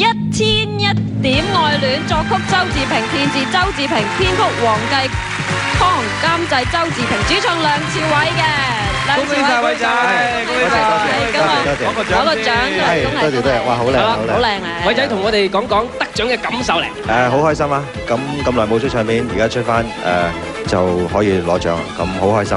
一天一點愛戀，作曲周志平，填詞周志平，編曲黃繼康，監製周志平，主唱梁朝偉嘅。恭喜晒偉仔，恭喜晒，咁啊，攞個獎，攞個獎出嚟，恭喜多謝多謝，哇，好靚好靚。好靚啊！偉仔同我哋講講得獎嘅感受嚟。誒，好開心啊！咁咁耐冇出唱片，而家出翻誒就可以攞獎，咁好開心。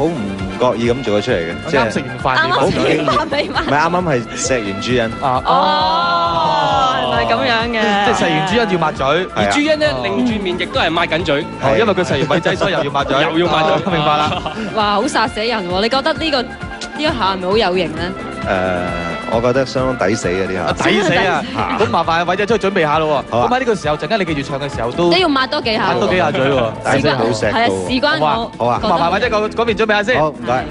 好唔覺意咁做咗出嚟嘅，即係食完飯啱啱食好唔經意，完飯唔係啱啱係食完朱茵。啊。哦，原來咁樣嘅，即係食完朱茵要抹嘴，而朱茵咧擰住面亦都係抹緊嘴，系因為佢食完米仔，所以又要抹嘴，又要抹嘴。哦明白啦。哇，好殺死人喎！你覺得呢個呢一下係咪好有型咧？誒，我覺得相當抵死嘅呢下。抵死啊！咁麻煩偉仔出去準備下咯喎。咁喺呢個時候，陣間你記住唱嘅時候都都要抹多幾下，抹多幾下嘴喎。好錫係啊，到事關好啊我，好啊麻煩偉仔嗰嗰邊準備下先。好，唔該。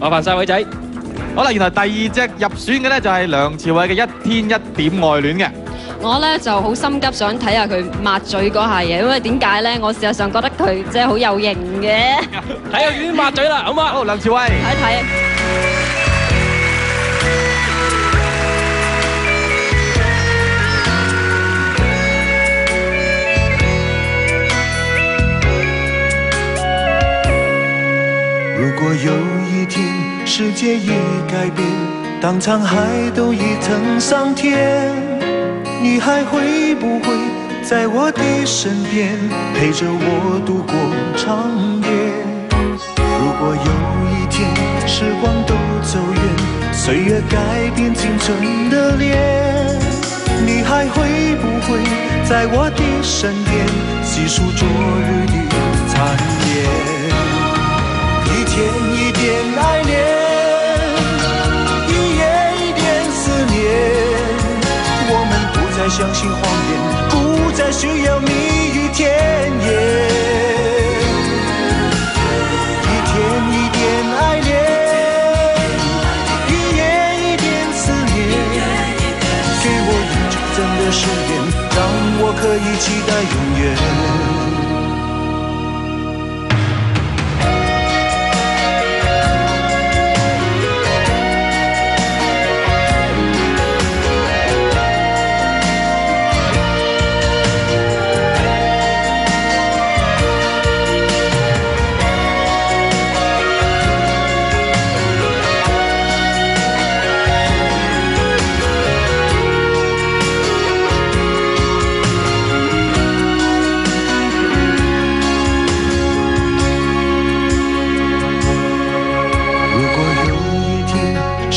麻煩晒偉仔。好啦，原來第二隻入選嘅咧就係梁朝偉嘅《一天一點愛戀》嘅。我咧就好心急想睇下佢抹嘴嗰下嘢，因為點解咧？我事實上覺得佢即係好有型嘅，睇下佢抹嘴啦，好嘛？好，梁朝偉。睇一睇。如果有一天世界已改变，当沧海都已成桑田，你还会不会在我的身边，陪着我度过长夜？如果有一天时光都走远，岁月改变青春的脸，你还会不会在我的身边，细数昨日的残烟？一天一点爱恋，一夜一点思念。我们不再相信谎言，不再需要蜜语甜言。一天一点爱恋，一夜一点思念。给我一整整的誓言，让我可以期待永远。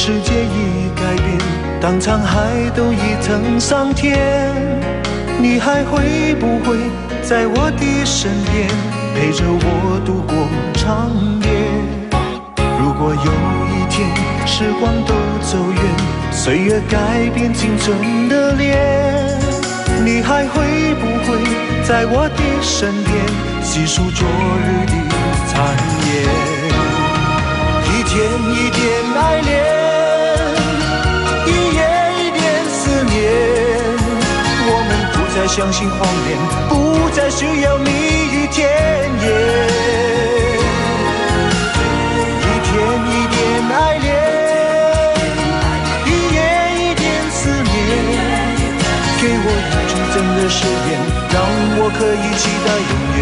世界已改变，当沧海都已成桑田，你还会不会在我的身边，陪着我度过长夜？如果有一天时光都走远，岁月改变青春的脸，你还会不会在我的身边，细数昨日的残烟？相信谎言，不再需要蜜语甜言。一天一点爱恋，一夜一点思念。给我一句真的誓言，让我可以期待永远。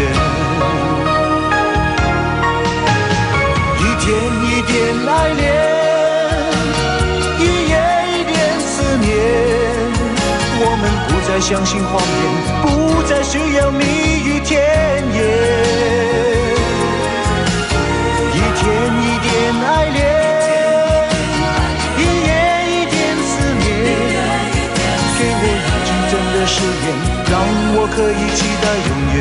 再相信谎言，不再需要蜜语甜言。一天一点爱恋，一夜一点思念。给我一句真的誓言，让我可以期待永远。